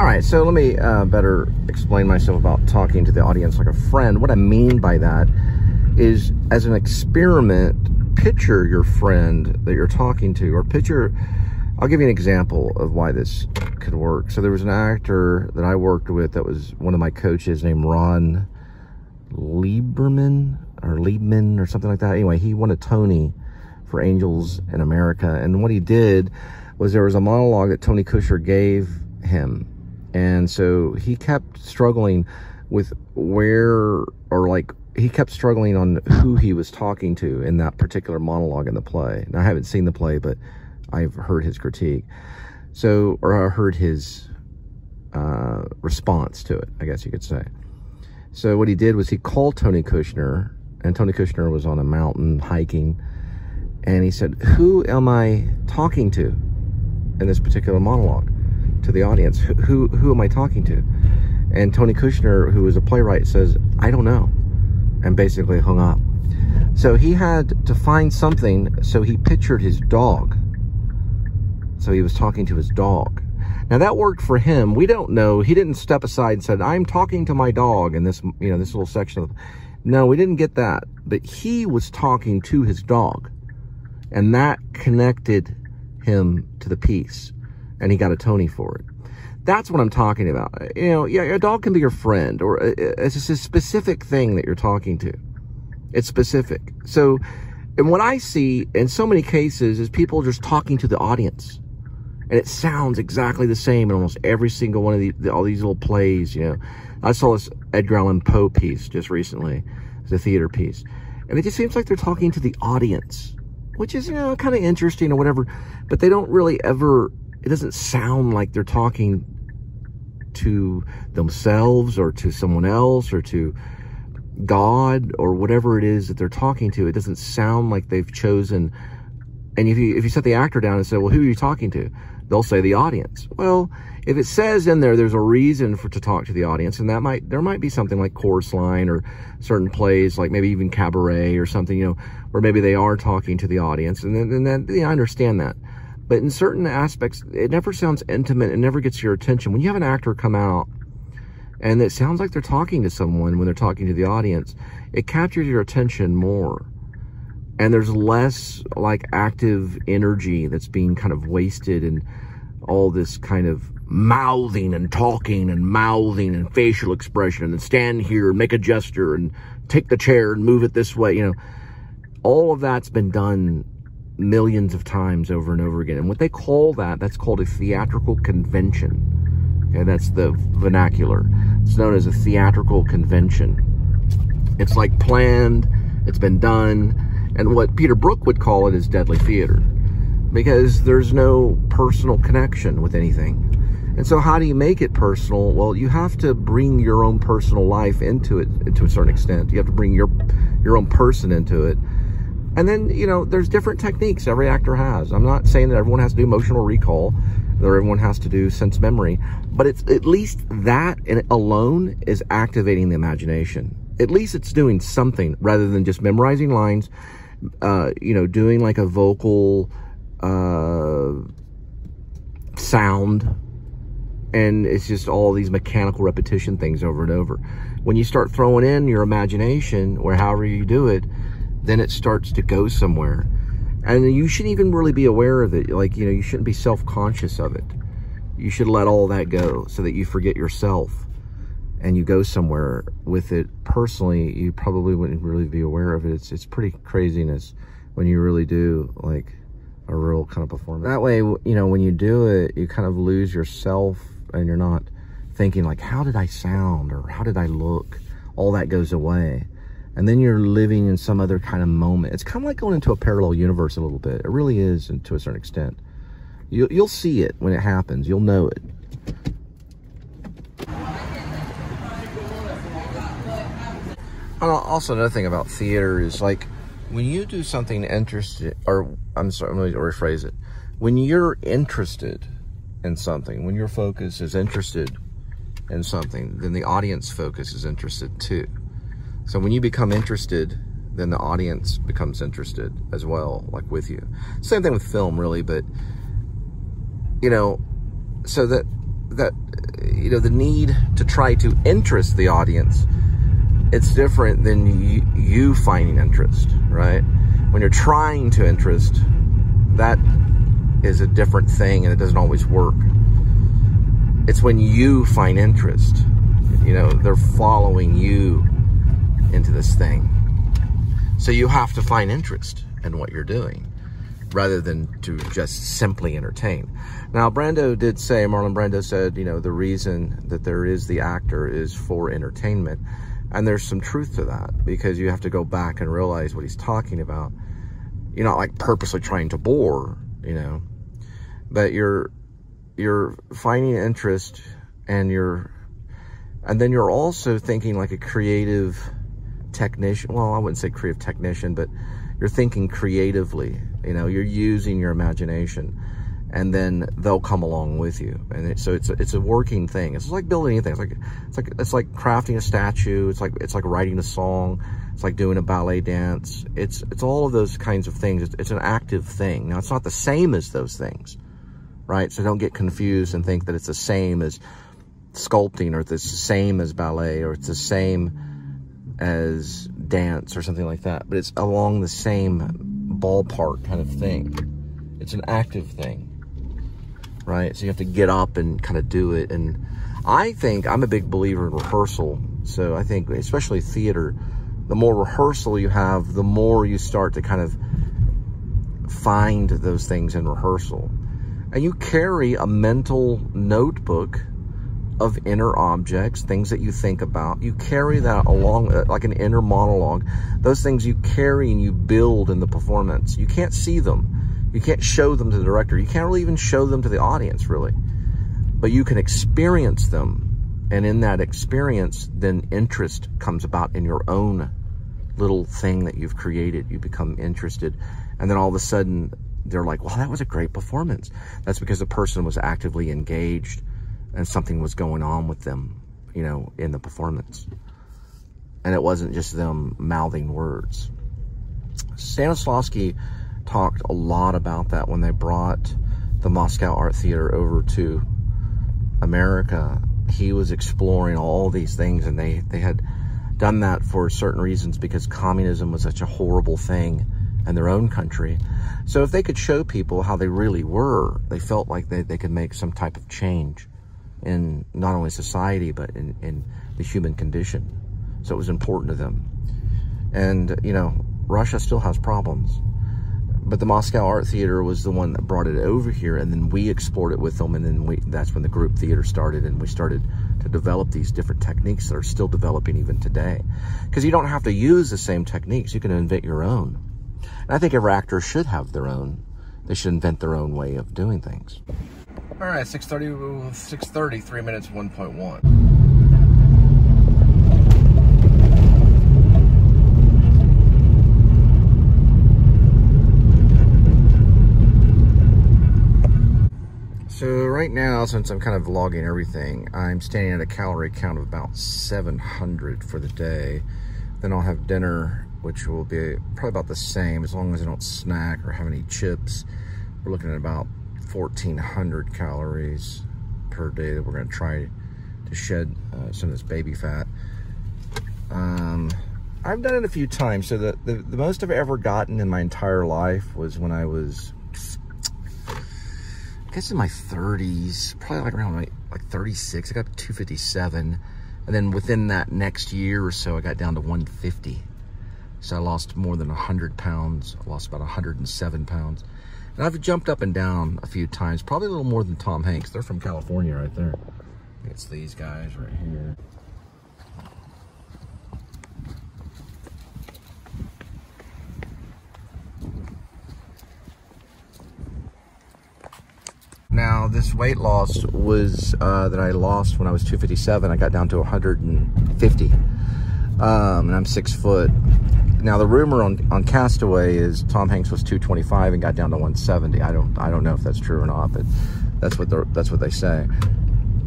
All right, so let me uh, better explain myself about talking to the audience like a friend. What I mean by that is as an experiment, picture your friend that you're talking to, or picture, I'll give you an example of why this could work. So there was an actor that I worked with that was one of my coaches named Ron Lieberman or Leibman or something like that. Anyway, he won a Tony for Angels in America. And what he did was there was a monologue that Tony Kushner gave him and so he kept struggling with where, or like, he kept struggling on who he was talking to in that particular monologue in the play. Now, I haven't seen the play, but I've heard his critique. So, or I heard his uh, response to it, I guess you could say. So what he did was he called Tony Kushner, and Tony Kushner was on a mountain hiking, and he said, who am I talking to in this particular monologue? To the audience. Who, who am I talking to? And Tony Kushner, who was a playwright, says, I don't know. And basically hung up. So he had to find something, so he pictured his dog. So he was talking to his dog. Now that worked for him. We don't know. He didn't step aside and said, I'm talking to my dog in this, you know, this little section of, no, we didn't get that. But he was talking to his dog. And that connected him to the piece and he got a Tony for it. That's what I'm talking about. You know, yeah, a dog can be your friend, or uh, uh, it's just a specific thing that you're talking to. It's specific. So, and what I see in so many cases is people just talking to the audience. And it sounds exactly the same in almost every single one of the, all these little plays, you know. I saw this Edgar Allan Poe piece just recently. It's a theater piece. And it just seems like they're talking to the audience, which is, you know, kind of interesting or whatever. But they don't really ever it doesn't sound like they're talking to themselves or to someone else or to God or whatever it is that they're talking to. It doesn't sound like they've chosen. And if you, if you set the actor down and say, well, who are you talking to? They'll say the audience. Well, if it says in there, there's a reason for to talk to the audience, and that might, there might be something like chorus line or certain plays, like maybe even cabaret or something, you know, where maybe they are talking to the audience. And then, then I understand that. But in certain aspects, it never sounds intimate. It never gets your attention. When you have an actor come out and it sounds like they're talking to someone when they're talking to the audience, it captures your attention more. And there's less like active energy that's being kind of wasted and all this kind of mouthing and talking and mouthing and facial expression and stand here and make a gesture and take the chair and move it this way, you know. All of that's been done millions of times over and over again. And what they call that, that's called a theatrical convention. Okay, that's the vernacular. It's known as a theatrical convention. It's like planned, it's been done, and what Peter Brook would call it is deadly theater. Because there's no personal connection with anything. And so how do you make it personal? Well, you have to bring your own personal life into it to a certain extent. You have to bring your your own person into it and then, you know, there's different techniques every actor has. I'm not saying that everyone has to do emotional recall or everyone has to do sense memory, but it's at least that alone is activating the imagination. At least it's doing something rather than just memorizing lines, uh, you know, doing like a vocal uh, sound. And it's just all these mechanical repetition things over and over. When you start throwing in your imagination, or however you do it, then it starts to go somewhere. And you shouldn't even really be aware of it. Like, you know, you shouldn't be self-conscious of it. You should let all that go so that you forget yourself and you go somewhere with it personally, you probably wouldn't really be aware of it. It's, it's pretty craziness when you really do like a real kind of performance. That way, you know, when you do it, you kind of lose yourself and you're not thinking like, how did I sound or how did I look? All that goes away and then you're living in some other kind of moment. It's kind of like going into a parallel universe a little bit. It really is, and to a certain extent. You, you'll see it when it happens. You'll know it. Uh, also, another thing about theater is like when you do something interested, or I'm sorry, let me rephrase it. When you're interested in something, when your focus is interested in something, then the audience focus is interested too. So when you become interested, then the audience becomes interested as well, like with you. Same thing with film, really, but you know, so that that you know, the need to try to interest the audience, it's different than you, you finding interest, right? When you're trying to interest, that is a different thing and it doesn't always work. It's when you find interest, you know, they're following you into this thing. So you have to find interest in what you're doing rather than to just simply entertain. Now, Brando did say, Marlon Brando said, you know, the reason that there is the actor is for entertainment. And there's some truth to that because you have to go back and realize what he's talking about. You're not like purposely trying to bore, you know, but you're, you're finding interest and you're, and then you're also thinking like a creative technician. Well, I wouldn't say creative technician, but you're thinking creatively, you know, you're using your imagination and then they'll come along with you. And it, so it's a, it's a working thing. It's like building anything. It's like, it's like, it's like crafting a statue. It's like, it's like writing a song. It's like doing a ballet dance. It's, it's all of those kinds of things. It's, it's an active thing. Now it's not the same as those things, right? So don't get confused and think that it's the same as sculpting or it's the same as ballet or it's the same as dance or something like that. But it's along the same ballpark kind of thing. It's an active thing right? So you have to get up and kind of do it. And I think I'm a big believer in rehearsal. So I think, especially theater, the more rehearsal you have, the more you start to kind of find those things in rehearsal. And you carry a mental notebook of inner objects, things that you think about. You carry that along uh, like an inner monologue. Those things you carry and you build in the performance. You can't see them you can't show them to the director. You can't really even show them to the audience, really. But you can experience them. And in that experience, then interest comes about in your own little thing that you've created. You become interested. And then all of a sudden, they're like, well, that was a great performance. That's because the person was actively engaged and something was going on with them, you know, in the performance. And it wasn't just them mouthing words. Stanislavski talked a lot about that when they brought the Moscow Art Theater over to America. He was exploring all these things and they, they had done that for certain reasons because communism was such a horrible thing in their own country. So if they could show people how they really were, they felt like they, they could make some type of change in not only society, but in, in the human condition. So it was important to them. And, you know, Russia still has problems but the Moscow Art Theater was the one that brought it over here, and then we explored it with them, and then we, that's when the group theater started, and we started to develop these different techniques that are still developing even today. Because you don't have to use the same techniques, you can invent your own. And I think every actor should have their own. They should invent their own way of doing things. All right, 6.30, 6.30, 3 minutes 1.1. So right now, since I'm kind of logging everything, I'm standing at a calorie count of about 700 for the day. Then I'll have dinner, which will be probably about the same as long as I don't snack or have any chips. We're looking at about 1,400 calories per day that we're gonna try to shed uh, some of this baby fat. Um, I've done it a few times. So the, the, the most I've ever gotten in my entire life was when I was I guess in my 30s, probably like around like, like 36. I got 257. And then within that next year or so, I got down to 150. So I lost more than 100 pounds. I lost about 107 pounds. And I've jumped up and down a few times, probably a little more than Tom Hanks. They're from California right there. It's these guys right here. Now, this weight loss was uh, that I lost when I was 257. I got down to 150, um, and I'm six foot. Now, the rumor on, on Castaway is Tom Hanks was 225 and got down to 170. I don't I don't know if that's true or not, but that's what that's what they say.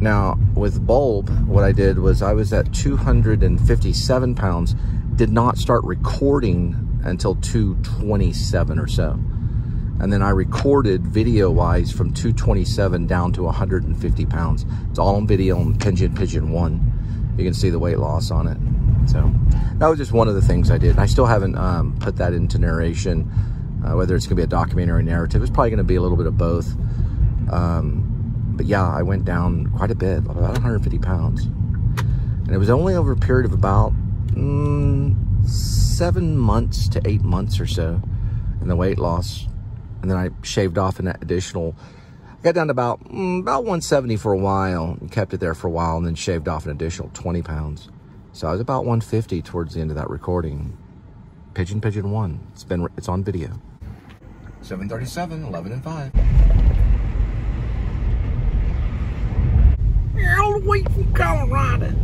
Now, with Bulb, what I did was I was at 257 pounds, did not start recording until 227 or so. And then I recorded video-wise from 227 down to 150 pounds. It's all on video on Pigeon Pigeon 1. You can see the weight loss on it. So that was just one of the things I did. And I still haven't um, put that into narration, uh, whether it's going to be a documentary narrative. It's probably going to be a little bit of both. Um, but yeah, I went down quite a bit, about 150 pounds. And it was only over a period of about mm, seven months to eight months or so in the weight loss. And then I shaved off an additional, I got down to about, mm, about 170 for a while and kept it there for a while and then shaved off an additional 20 pounds. So I was about 150 towards the end of that recording. Pigeon Pigeon 1. It's been, it's on video. 737, 11 and 5. All the way from Colorado.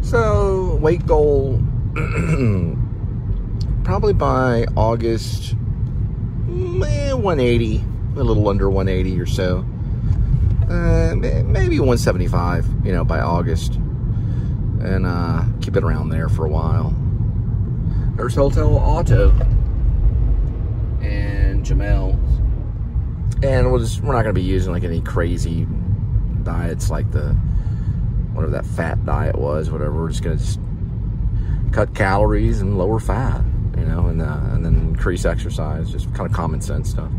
So, weight goal probably by August, eh, 180, a little under 180 or so. Uh, maybe 175, you know, by August. And uh, keep it around there for a while. There's Hotel Auto and Jamel. And we'll just, we're not going to be using like any crazy diets like the whatever that fat diet was, whatever. We're just gonna just cut calories and lower fat, you know, and uh, and then increase exercise, just kind of common sense stuff.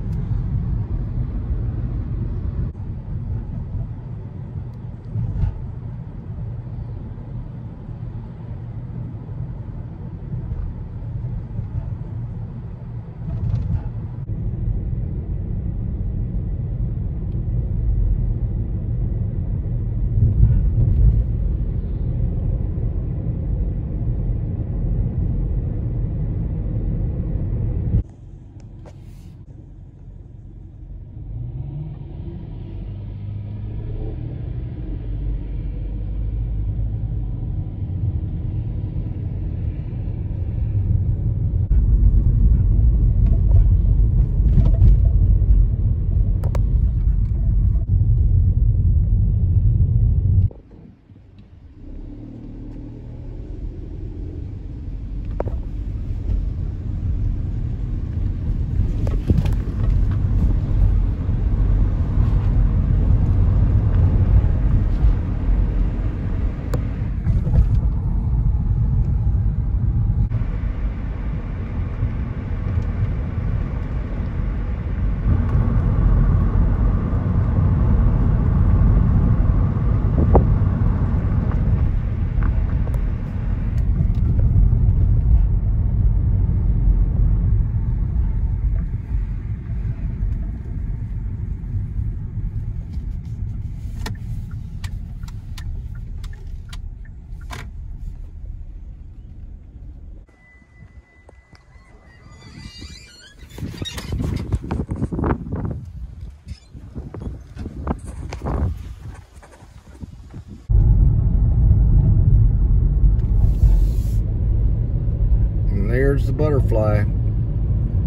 There's the butterfly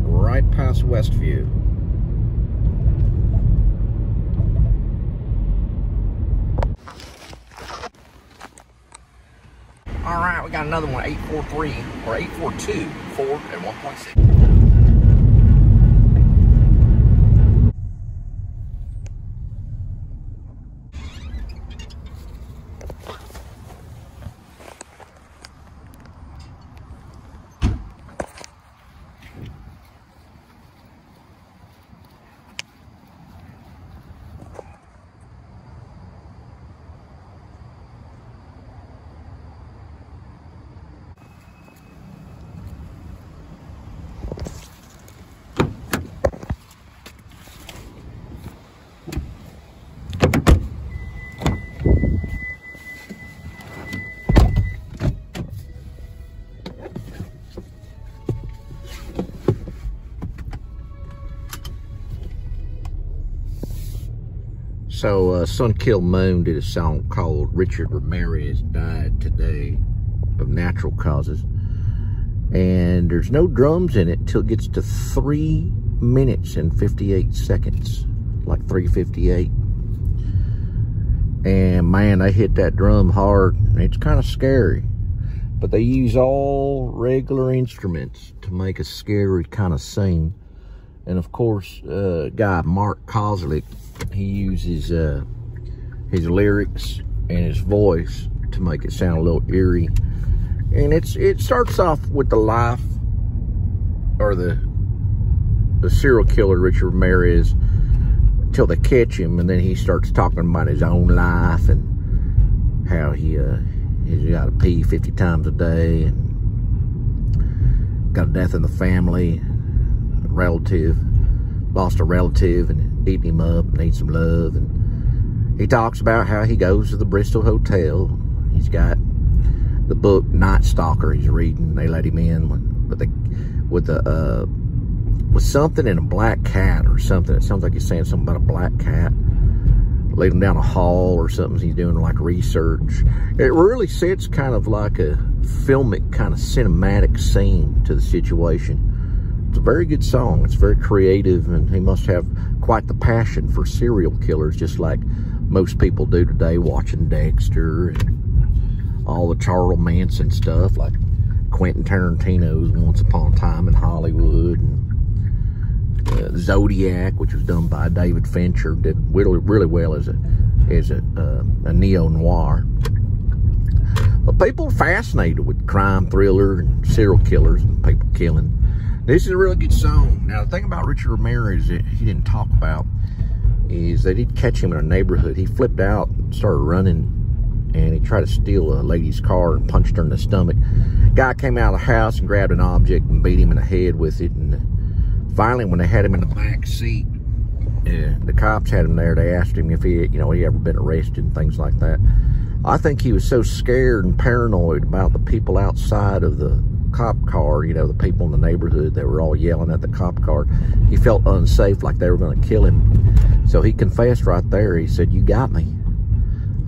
right past Westview. All right, we got another one, 843 or 842, 4 and 1.6. So, uh, Sun Kil Moon did a song called Richard Ramirez Died Today of Natural Causes. And there's no drums in it until it gets to 3 minutes and 58 seconds. Like 358. And man, they hit that drum hard. It's kind of scary. But they use all regular instruments to make a scary kind of scene. And of course, uh, guy Mark Kozelek, he uses uh, his lyrics and his voice to make it sound a little eerie. And it's it starts off with the life or the the serial killer Richard Ramirez till they catch him, and then he starts talking about his own life and how he uh, he's got to pee 50 times a day and got a death in the family, relative lost a relative and eating him up, needs some love, and he talks about how he goes to the Bristol Hotel. He's got the book Night Stalker he's reading. They let him in with the with the uh, with something in a black cat or something. It sounds like he's saying something about a black cat. Lead him down a hall or something. He's doing like research. It really sets kind of like a filmic kind of cinematic scene to the situation. It's a very good song. It's very creative and he must have quite the passion for serial killers just like most people do today watching Dexter and all the Charles Manson stuff like Quentin Tarantino's Once Upon a Time in Hollywood and uh, Zodiac, which was done by David Fincher, did really, really well as a as a, uh, a neo noir. But people are fascinated with crime thriller and serial killers and people killing. This is a really good song. Now, the thing about Richard Ramirez that he didn't talk about is they did catch him in a neighborhood. He flipped out, started running, and he tried to steal a lady's car and punched her in the stomach. Guy came out of the house and grabbed an object and beat him in the head with it. And finally, when they had him in the back seat, yeah, the cops had him there. They asked him if he, you know, he ever been arrested and things like that. I think he was so scared and paranoid about the people outside of the cop car, you know, the people in the neighborhood that were all yelling at the cop car. He felt unsafe, like they were going to kill him. So he confessed right there. He said, you got me.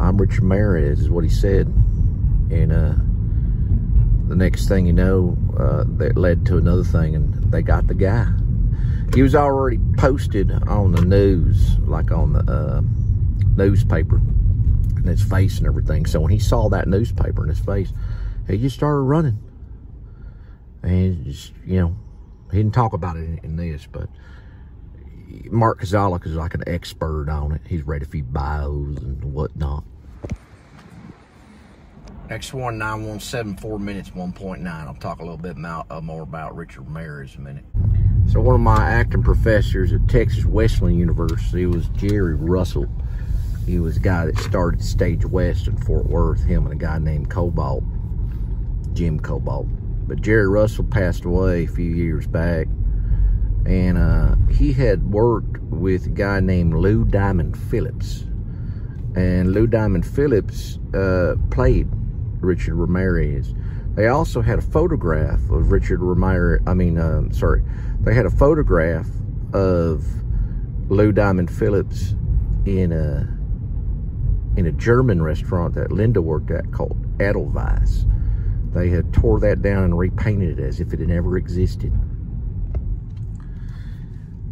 I'm Richard Ramirez, is what he said. And uh, the next thing you know, uh, that led to another thing, and they got the guy he was already posted on the news, like on the uh, newspaper, and his face and everything. So when he saw that newspaper in his face, he just started running. And just, you know, he didn't talk about it in, in this, but Mark Kozelek is like an expert on it. He's read a few bios and whatnot. Next one, 917, 4 minutes, 1.9. I'll talk a little bit more, uh, more about Richard Ramirez in a minute. So one of my acting professors at Texas Wesleyan University was Jerry Russell. He was a guy that started Stage West in Fort Worth, him and a guy named Covault, Jim Covault. But Jerry Russell passed away a few years back. And uh, he had worked with a guy named Lou Diamond Phillips. And Lou Diamond Phillips uh, played Richard Ramirez. They also had a photograph of Richard Ramirez, I mean, um, sorry, they had a photograph of Lou Diamond Phillips in a in a German restaurant that Linda worked at called Edelweiss. They had tore that down and repainted it as if it had never existed.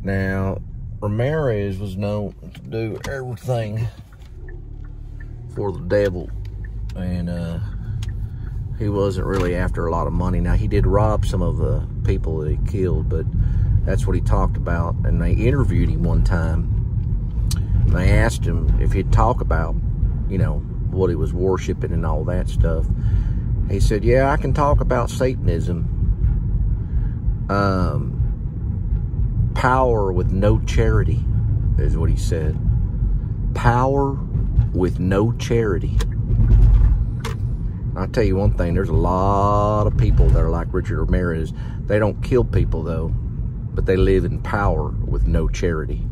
Now, Ramirez was known to do everything for the devil. And uh, he wasn't really after a lot of money. Now, he did rob some of the people that he killed, but that's what he talked about. And they interviewed him one time. And they asked him if he'd talk about, you know, what he was worshiping and all that stuff. He said, yeah, I can talk about Satanism. Um, power with no charity is what he said. Power with no charity. I'll tell you one thing, there's a lot of people that are like Richard Ramirez. They don't kill people though, but they live in power with no charity.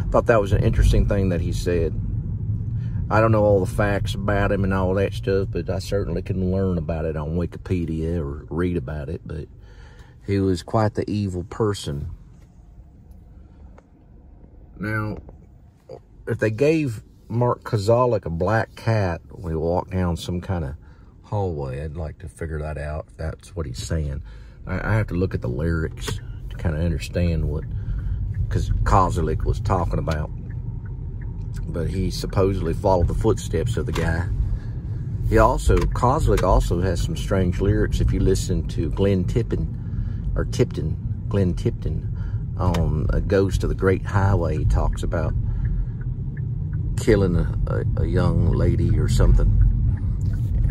I thought that was an interesting thing that he said. I don't know all the facts about him and all that stuff, but I certainly can learn about it on Wikipedia or read about it, but he was quite the evil person. Now, if they gave Mark Kozelek a black cat, when we walk down some kind of hallway. I'd like to figure that out, if that's what he's saying. I, I have to look at the lyrics to kind of understand what because Kozelek was talking about. But he supposedly followed the footsteps of the guy. He also, Kozelek also has some strange lyrics if you listen to Glenn Tippin, or Tipton, Glenn Tipton, on A Ghost of the Great Highway. He talks about killing a, a, a young lady or something.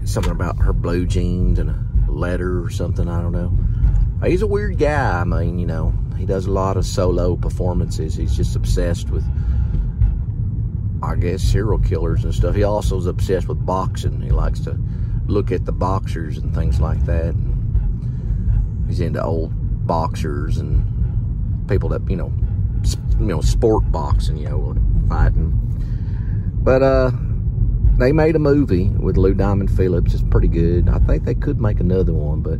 Something about her blue jeans and a letter or something, I don't know. He's a weird guy. I mean, you know, he does a lot of solo performances. He's just obsessed with, I guess, serial killers and stuff. He also is obsessed with boxing. He likes to look at the boxers and things like that. He's into old boxers and people that, you know, you know, sport boxing, you know, fighting. But, uh, they made a movie with Lou Diamond Phillips. It's pretty good. I think they could make another one, but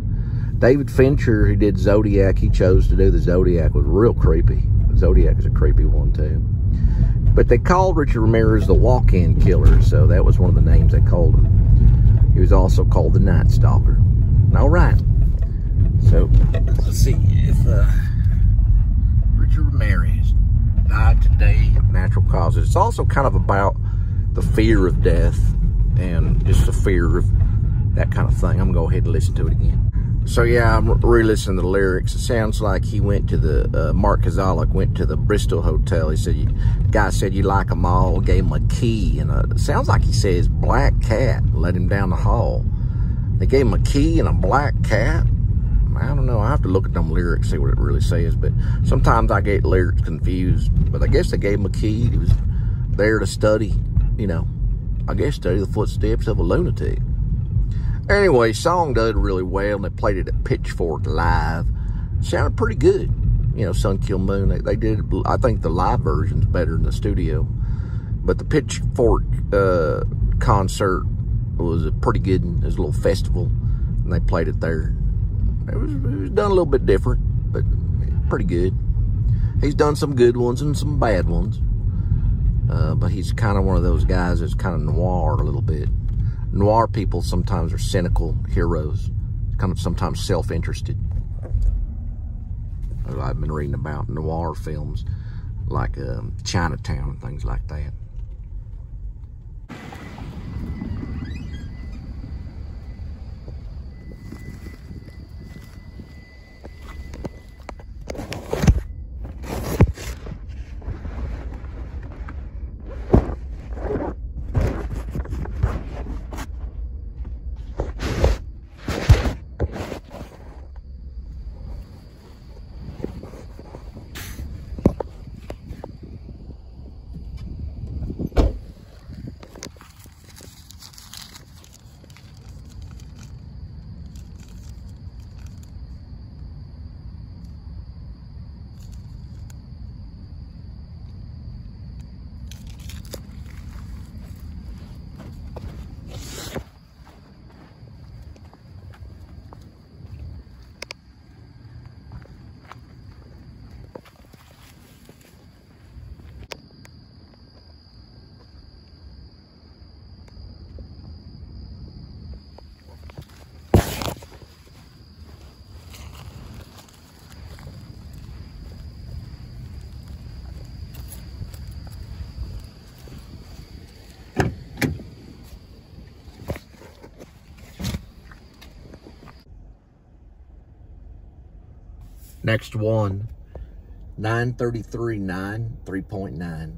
David Fincher, who did Zodiac, he chose to do the Zodiac, was real creepy. Zodiac is a creepy one, too. But they called Richard Ramirez the walk-in killer, so that was one of the names they called him. He was also called the Night Stalker. All right. So, let's see if uh, Richard Ramirez died today natural causes. It's also kind of about the fear of death and just the fear of that kind of thing. I'm going to go ahead and listen to it again. So yeah, I'm re-listening to the lyrics. It sounds like he went to the, uh, Mark Kozelek went to the Bristol Hotel. He said, the guy said, you like them all, gave him a key. And a, sounds like he says black cat, let him down the hall. They gave him a key and a black cat. I don't know. I have to look at them lyrics, see what it really says. But sometimes I get lyrics confused. But I guess they gave him a key. He was there to study, you know, I guess study the footsteps of a lunatic. Anyway, song did really well, and they played it at Pitchfork Live. Sounded pretty good. You know, Sun Kil Moon, they, they did, I think the live version's better than the studio. But the Pitchfork uh, concert was a pretty good, it was a little festival, and they played it there. It was, it was done a little bit different, but pretty good. He's done some good ones and some bad ones. Uh, but he's kind of one of those guys that's kind of noir a little bit noir people sometimes are cynical heroes, kind of sometimes self-interested. I've been reading about noir films like um, Chinatown and things like that. Next one, 933 9, 3.9.